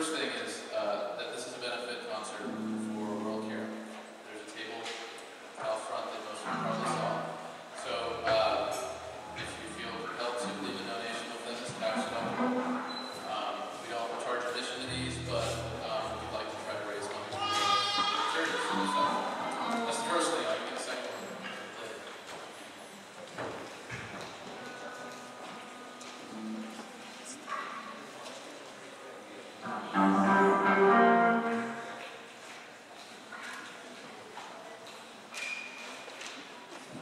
first thing is